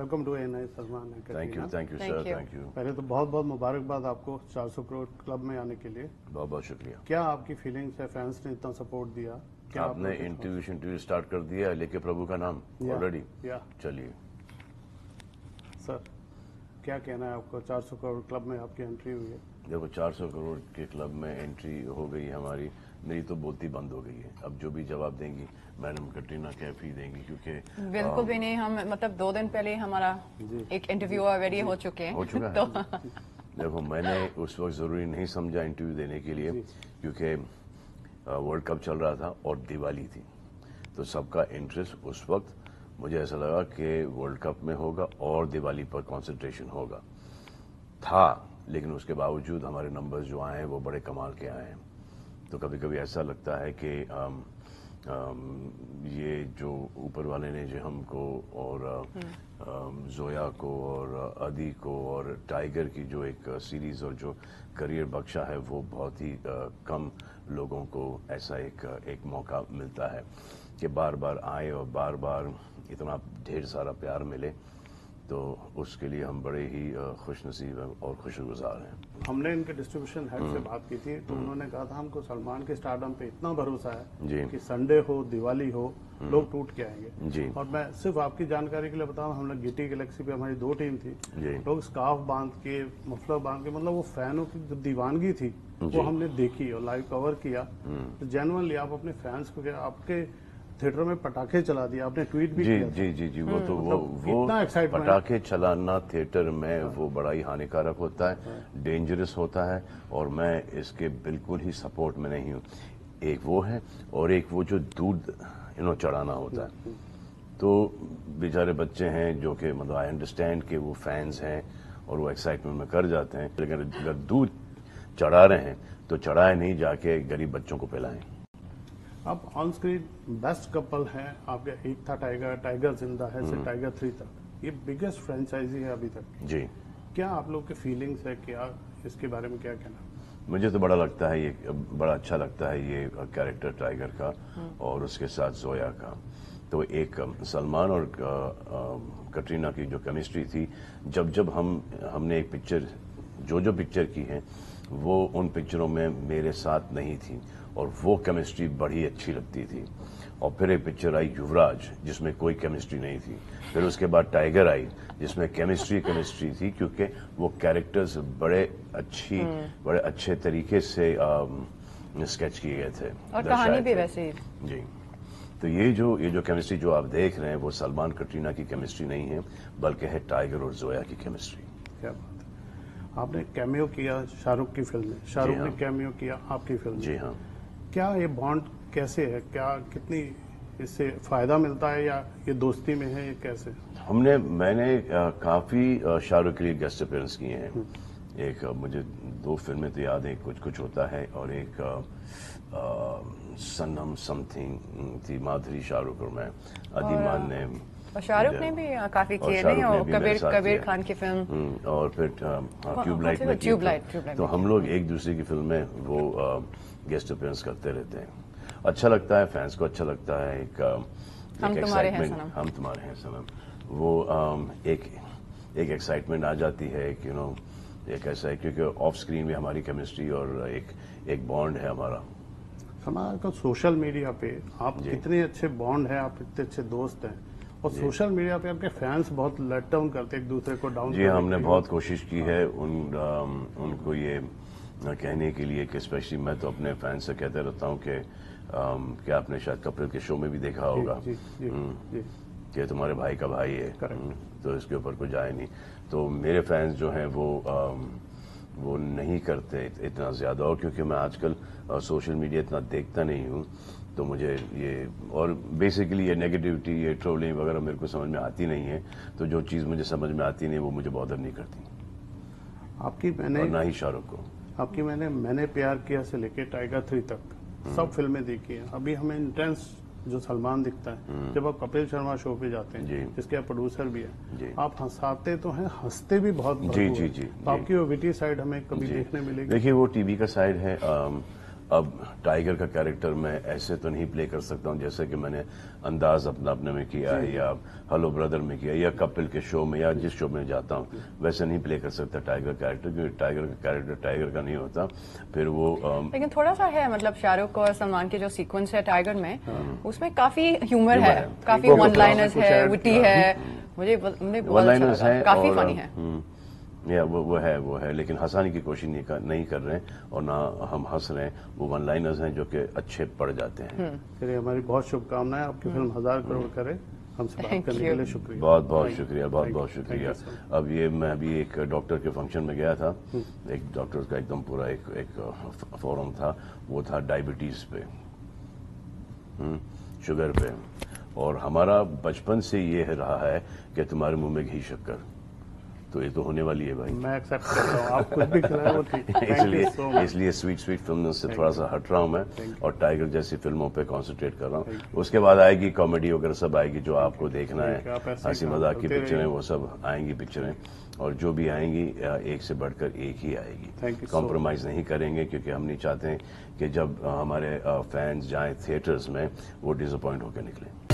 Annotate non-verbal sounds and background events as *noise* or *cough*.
Welcome to N I Salman thank you thank you sir thank you पहले तो बहुत बहुत मुबारकबाद आपको 400 करोड़ क्लब में आने के लिए। बहुत बहुत शुक्रिया। क्या आपकी फीलिंग्स है? फैंस ने इतना सपोर्ट दिया? क्या आपने इंटरव्यू इंटरव्यू स्टार्ट कर दिया लेके प्रभु का नाम ऑलरेडी चलिए। सर क्या कहना है आपको? 400 करोड़ क्लब में आपकी एंट्री हुई है? देखो 400 करोड़ के क्लब में एंट्री हो गई हमारी। मेरी तो बोलती बंद हो गई है। अब जो भी जवाब देंगी मैडम कटरीना कैफ ही देंगी क्योंकि बिल्कुल भी नहीं हम मतलब दो दिन पहले हमारा एक इंटरव्यू ऑलरेडी हो चुके हैं। हो चुका है। *laughs* तो देखो मैंने उस वक्त ज़रूरी नहीं समझा इंटरव्यू देने के लिए क्योंकि वर्ल्ड कप चल रहा था और दिवाली थी। तो सबका इंटरेस्ट उस वक्त मुझे ऐसा लगा कि वर्ल्ड कप में होगा और दिवाली पर कॉन्सेंट्रेशन होगा। था लेकिन उसके बावजूद हमारे नंबर्स जो आए हैं वो बड़े कमाल के आए हैं। तो कभी कभी ऐसा लगता है कि अम, अम, ये जो ऊपर वाले ने जो हमको और अ, अम, जोया को और अदी को और टाइगर की जो एक सीरीज़ और जो करियर बख्शा है वो बहुत ही अ, कम लोगों को ऐसा एक एक मौका मिलता है कि बार बार आए और बार बार इतना ढेर सारा प्यार मिले। तो उसके लिए हम बड़े ही खुश नसीब हैं और खुशगुजार हैं। हमने इनके डिस्ट्रीब्यूशन हेड हम्म। से बात की थी तो उन्होंने कहा था हमको सलमान के स्टारडम पे इतना भरोसा जी। है कि संडे हो दिवाली हो लोग टूट के आएँगे। जी। और मैं सिर्फ़ आपकी जानकारी के लिए बताऊँ हम लोग गिटी गैलेक्सी पे हमारी दो टीम थी। लोग स्काफ बाँध के मफलर बाँध के मतलब वो फैनों की जो दीवानगी थी वो हमने देखी और लाइव कवर किया। हम्म। तो जेनवनली आप अपने फैंस को आपके थिएटर में पटाखे चला दिए आपने ट्वीट भी जी किया जी जी जी वो तो वो मतलब वो है। पटाखे चलाना थिएटर में वो बड़ा ही हानिकारक होता है डेंजरस होता है और मैं इसके बिल्कुल ही सपोर्ट में नहीं हूँ। एक वो है और एक वो जो दूध यू नो चढ़ाना होता है। तो बेचारे बच्चे हैं जो कि मतलब आई अंडरस्टैंड कि वो फैंस हैं और वो एक्साइटमेंट में कर जाते हैं। लेकिन अगर दूध चढ़ा रहे हैं तो चढ़ाए नहीं जाके गरीब बच्चों को पिलाएँ। आप ऑन स्क्रीन बेस्ट कपल हैं आपके एक था टाइगर टाइगर ज़िंदा है हम्म। से टाइगर थ्री तक ये बिगेस्ट फ्रेंचाइजी है अभी तक। जी। क्या आप लोग के फीलिंग्स है क्या इसके बारे में क्या कहना? मुझे तो बड़ा लगता है ये बड़ा अच्छा लगता है ये कैरेक्टर टाइगर का और उसके साथ जोया का। तो एक सलमान और कटरीना की जो केमिस्ट्री थी जब जब हम हमने एक पिक्चर जो जो पिक्चर की है वो उन पिक्चरों में मेरे साथ नहीं थी। और वो केमिस्ट्री बड़ी अच्छी लगती थी। और फिर एक पिक्चर आई युवराज जिसमें कोई केमिस्ट्री नहीं थी। फिर उसके बाद टाइगर आई जिसमें केमिस्ट्री केमिस्ट्री थी क्योंकि वो कैरेक्टर्स बड़े अच्छी बड़े अच्छे तरीके से स्केच किए गए थे और कहानी भी वैसे ही। जी। तो ये जो ये जो केमिस्ट्री जो आप देख रहे हैं वो सलमान कटरीना की केमिस्ट्री नहीं है बल्कि है टाइगर और जोया की केमिस्ट्री क्या बात है। आपने कैमियो किया शाहरुख की फ़िल्म में। शाहरुख ने हाँ। कैमियो किया आपकी फ़िल्म जी हाँ। क्या ये बॉन्ड कैसे है? क्या कितनी इससे फ़ायदा मिलता है या ये दोस्ती में है ये कैसे? हमने मैंने काफ़ी शाहरुख के लिए गेस्ट अपीयरेंस किए हैं। एक अ, मुझे दो फ़िल्में तो याद है कुछ कुछ होता है और एक सनम समथिंग थी माधुरी शाहरुख और मैं अधिमान ने और शाहरुख ने भी हाँ, काफ़ी किए नहीं और कबीर कबीर खान की फ़िल्म। हम्म, और फिर कौन- ट्यूबलाइट में ट्यूबलाइट, तो- हम लोग एक दूसरे की फ़िल्म में वो गेस्ट अपीयरेंस करते रहते हैं। अच्छा लगता है फैंस को अच्छा लगता है एक हम एक तुम्हारे हैं सनम। हम तुम्हारे हैं सनम। वो एक एक एक्साइटमेंट आ जाती है एक यू नो एक ऐसा है क्योंकि ऑफ़ स्क्रीन भी हमारी केमिस्ट्री और एक एक बॉन्ड है हमारा। समाज को सोशल मीडिया पे आप। कितने अच्छे बॉन्ड हैं आप इतने अच्छे दोस्त हैं। और सोशल मीडिया पे आपके फैंस बहुत लेट डाउन करते एक दूसरे को डाउन जी हमने बहुत कोशिश की है उन अम, उनको ये कहने के लिए कि स्पेशली मैं तो अपने फैंस से कहते रहता हूँ कि अम, कि आपने शायद कपिल के शो में भी देखा होगा। जी जी हम्म, जी। कि तुम्हारे भाई का भाई है। हम्म, तो इसके ऊपर कुछ आए नहीं। तो मेरे फैंस जो हैं वो वो नहीं करते इत- इतना ज़्यादा। और क्योंकि मैं आजकल सोशल मीडिया इतना देखता नहीं हूँ तो मुझे ये और बेसिकली ये नेगेटिविटी ये ट्रोलिंग वगैरह मेरे को समझ में आती नहीं है। तो जो चीज़ मुझे समझ में आती नहीं वो मुझे बॉदर नहीं करती। आपकी मैंने और ना ही शाहरुख को। आपकी मैंने मैंने प्यार किया से लेके टाइगर थ्री तक। हम्म। सब फ़िल्में देखी हैं। अभी हमें इंटेंस जो सलमान दिखता है जब आप कपिल शर्मा शो पे जाते हैं हम्म। जी। जिसके आप प्रोड्यूसर भी है आप हंसाते तो हैं हँसते भी बहुत जी, जी, जी, तो आपकी वो विटी साइड हमें कभी देखने मिलेगी? देखिए वो टीवी का साइड है अम, अब टाइगर का कैरेक्टर मैं ऐसे तो नहीं प्ले कर सकता हूँ जैसे कि मैंने अंदाज अपना अपने में किया है या हेलो ब्रदर में किया या कपिल के शो में या जिस शो में जाता हूँ वैसे नहीं प्ले कर सकता टाइगर कैरेक्टर क्योंकि टाइगर का कैरेक्टर टाइगर का नहीं होता। फिर वो अम, लेकिन थोड़ा सा है मतलब शाहरुख और सलमान के जो सीक्वेंस है टाइगर में उसमें काफ़ी ह्यूमर है है। काफ़ी वन लाइनर्स है विटी है मुझे अच्छा हैं काफ़ी फनी है। हम्म, या वो वो है वो है। लेकिन हंसाने की कोशिश नहीं कर नहीं कर रहे हैं और ना हम हंस रहे हैं। वो वन लाइनर्स हैं जो कि अच्छे पड़ जाते हैं। हम्म। चलिए हमारी बहुत शुभकामनाएँ। आपकी फ़िल्म हज़ार करोड़ करे। हमसे बात करने के लिए शुक्रिया। बहुत बहुत शुक्रिया बहुत बहुत शुक्रिया. अब ये मैं अभी एक डॉक्टर के फ़ंक्शन में गया था। एक डॉक्टर का एकदम पूरा एक एक फोरम था। वो था डायबिटीज़ पे। हम्म, शुगर पे। और हमारा बचपन से ये रहा है कि तुम्हारे मुँह में घी शक्कर। तो ये तो होने वाली है भाई। मैं एक्सेप्ट करता हूँ। आप कुछ भी खिलाए वो ठीक *laughs* इसलिए स्वीट स्वीट फ़िल्म से थोड़ा सा हट रहा हूँ मैं और टाइगर जैसी फ़िल्मों पे कॉन्सेंट्रेट कर रहा हूँ। उसके बाद आएगी कॉमेडी वगैरह सब आएगी जो आपको देखना है, हँसी मज़ाक की पिक्चरें वो सब आएँगी पिक्चरें और जो भी आएँगी एक से बढ़कर एक ही आएगी। कॉम्प्रोमाइज नहीं करेंगे क्योंकि हम नहीं चाहते हैं कि जब हमारे फैंस जाएँ थिएटर्स में वो डिसअपॉइंट होकर निकले।